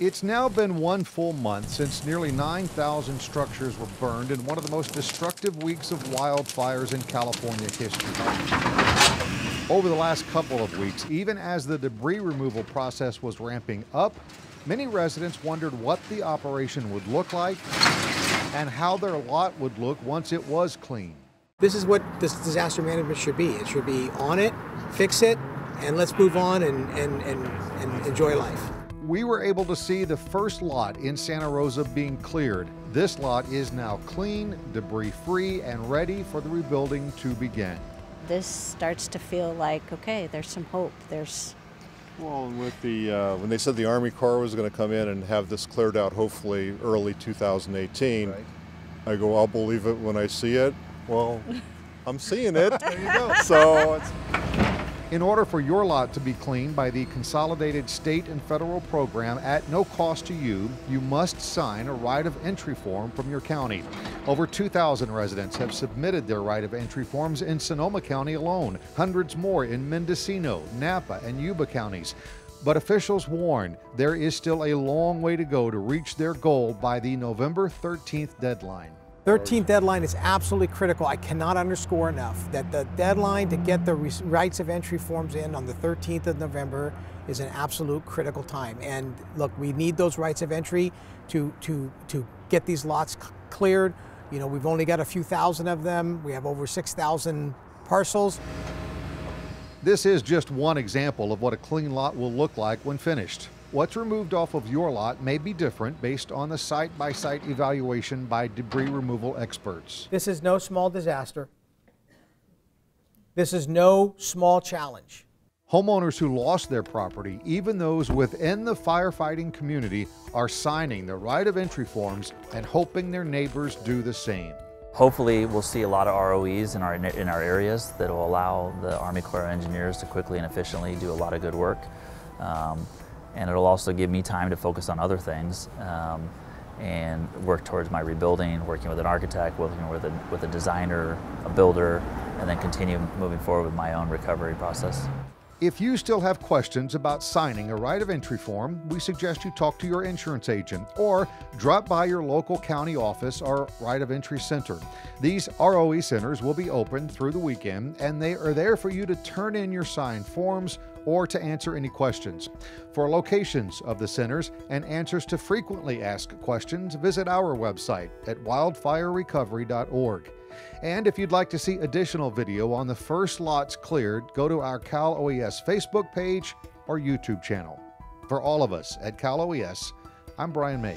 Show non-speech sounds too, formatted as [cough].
It's now been one full month since nearly 9,000 structures were burned in one of the most destructive weeks of wildfires in California history. Over the last couple of weeks, even as the debris removal process was ramping up, many residents wondered what the operation would look like and how their lot would look once it was clean. This is what this disaster management should be. It should be on it, fix it, and let's move on and, and, and, and enjoy life we were able to see the first lot in Santa Rosa being cleared. This lot is now clean, debris free, and ready for the rebuilding to begin. This starts to feel like, okay, there's some hope. There's well, with the uh, when they said the Army Corps was going to come in and have this cleared out, hopefully early 2018, right. I go, I'll believe it when I see it. Well, I'm seeing it. [laughs] there you go. So in order for your lot to be cleaned by the consolidated state and federal program at no cost to you, you must sign a right of entry form from your county. Over 2,000 residents have submitted their right of entry forms in Sonoma County alone, hundreds more in Mendocino, Napa, and Yuba counties. But officials warn there is still a long way to go to reach their goal by the November 13th deadline. 13th deadline is absolutely critical. I cannot underscore enough that the deadline to get the rights of entry forms in on the 13th of November is an absolute critical time. And look, we need those rights of entry to, to, to get these lots cleared. You know, we've only got a few thousand of them. We have over 6,000 parcels. This is just one example of what a clean lot will look like when finished. What's removed off of your lot may be different based on the site by site evaluation by debris removal experts. This is no small disaster. This is no small challenge. Homeowners who lost their property, even those within the firefighting community, are signing the right of entry forms and hoping their neighbors do the same. Hopefully we'll see a lot of ROEs in our, in our areas that will allow the Army Corps of Engineers to quickly and efficiently do a lot of good work. Um, and it'll also give me time to focus on other things um, and work towards my rebuilding, working with an architect, working with a, with a designer, a builder, and then continue moving forward with my own recovery process. If you still have questions about signing a right of entry form, we suggest you talk to your insurance agent or drop by your local county office or right of entry center. These ROE centers will be open through the weekend and they are there for you to turn in your signed forms or to answer any questions. For locations of the centers and answers to frequently asked questions, visit our website at wildfirerecovery.org. And if you'd like to see additional video on the first lots cleared, go to our Cal OES Facebook page or YouTube channel. For all of us at Cal OES, I'm Brian May.